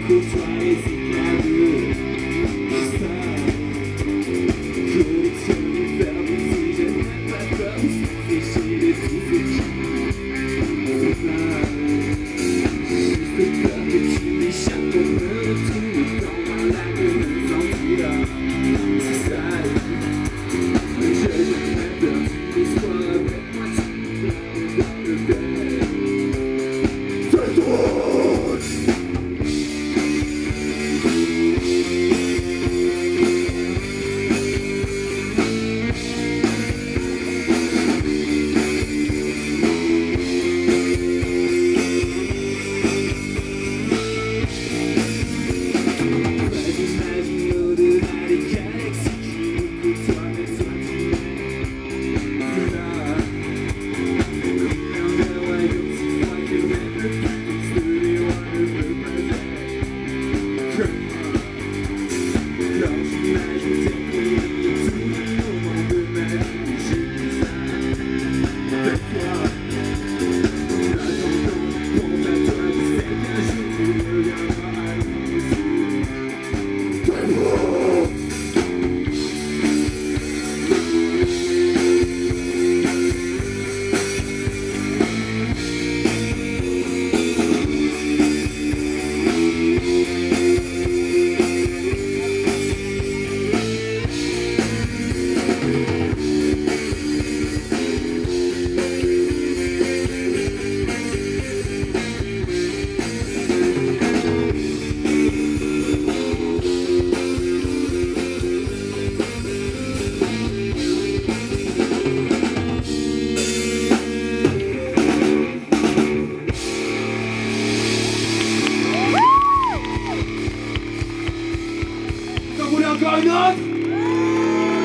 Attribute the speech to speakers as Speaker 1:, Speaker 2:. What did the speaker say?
Speaker 1: crazy, crazy, crazy.